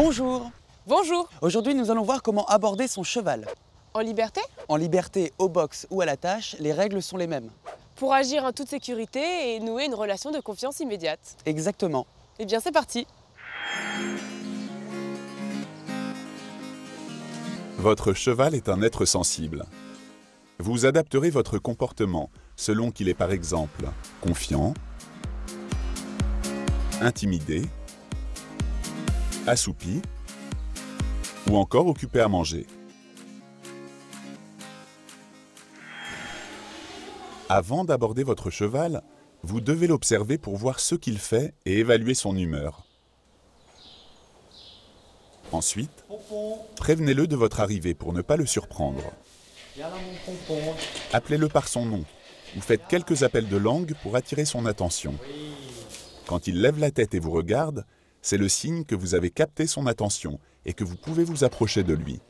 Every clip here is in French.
Bonjour Bonjour Aujourd'hui, nous allons voir comment aborder son cheval. En liberté? En liberté, au box ou à la tâche, les règles sont les mêmes. Pour agir en toute sécurité et nouer une relation de confiance immédiate. Exactement. Eh bien, c'est parti Votre cheval est un être sensible. Vous adapterez votre comportement selon qu'il est par exemple confiant, intimidé, assoupi ou encore occupé à manger. Avant d'aborder votre cheval, vous devez l'observer pour voir ce qu'il fait et évaluer son humeur. Ensuite, prévenez-le de votre arrivée pour ne pas le surprendre. Appelez-le par son nom ou faites quelques appels de langue pour attirer son attention. Quand il lève la tête et vous regarde, c'est le signe que vous avez capté son attention et que vous pouvez vous approcher de lui.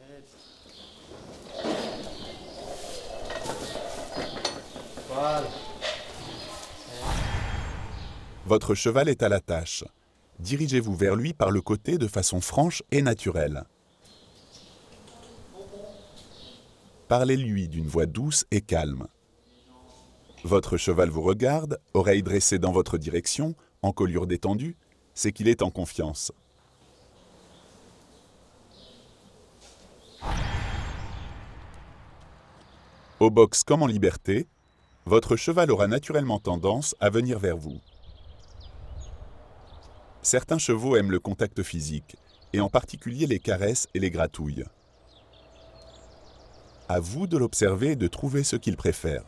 Votre cheval est à la tâche. Dirigez-vous vers lui par le côté de façon franche et naturelle. Parlez-lui d'une voix douce et calme. Votre cheval vous regarde, oreille dressée dans votre direction, encolure détendue, c'est qu'il est en confiance. Au box comme en liberté, votre cheval aura naturellement tendance à venir vers vous. Certains chevaux aiment le contact physique, et en particulier les caresses et les gratouilles. À vous de l'observer et de trouver ce qu'il préfère.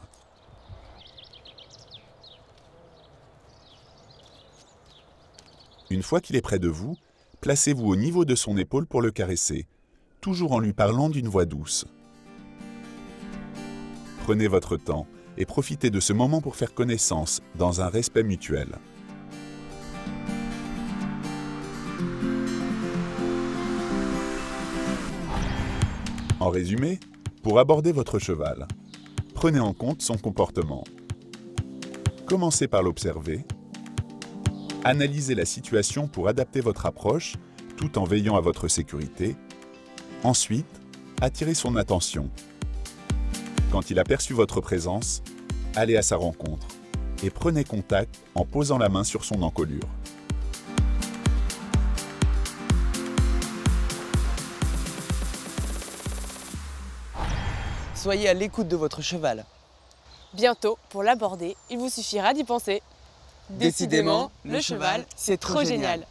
Une fois qu'il est près de vous, placez-vous au niveau de son épaule pour le caresser, toujours en lui parlant d'une voix douce. Prenez votre temps et profitez de ce moment pour faire connaissance dans un respect mutuel. En résumé, pour aborder votre cheval, prenez en compte son comportement. Commencez par l'observer. Analysez la situation pour adapter votre approche tout en veillant à votre sécurité. Ensuite, attirez son attention. Quand il a perçu votre présence, allez à sa rencontre et prenez contact en posant la main sur son encolure. Soyez à l'écoute de votre cheval. Bientôt, pour l'aborder, il vous suffira d'y penser. Décidément, le cheval, c'est trop génial.